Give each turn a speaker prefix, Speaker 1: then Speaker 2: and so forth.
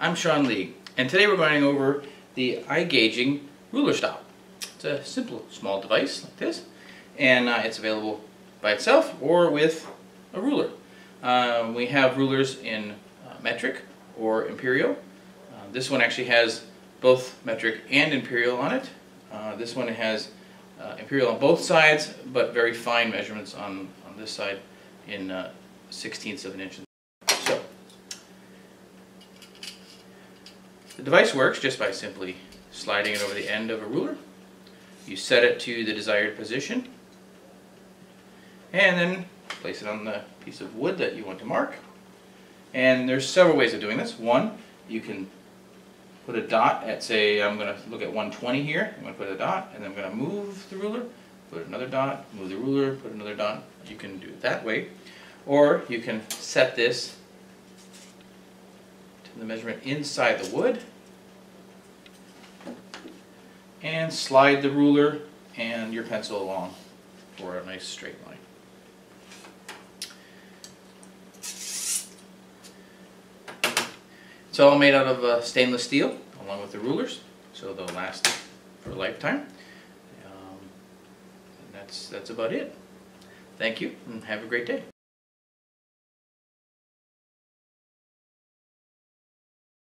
Speaker 1: I'm Sean League, and today we're going over the iGaging ruler stop. It's a simple small device like this, and uh, it's available by itself or with a ruler. Uh, we have rulers in uh, metric or imperial. Uh, this one actually has both metric and imperial on it. Uh, this one has uh, imperial on both sides, but very fine measurements on, on this side in sixteenths of an inch The device works just by simply sliding it over the end of a ruler. You set it to the desired position and then place it on the piece of wood that you want to mark. And there's several ways of doing this. One, you can put a dot at say, I'm going to look at 120 here. I'm going to put a dot and then I'm going to move the ruler, put another dot, move the ruler, put another dot. You can do it that way. Or you can set this the measurement inside the wood and slide the ruler and your pencil along for a nice straight line. It's all made out of uh, stainless steel along with the rulers so they'll last for a lifetime. Um, that's, that's about it. Thank you and have a great day.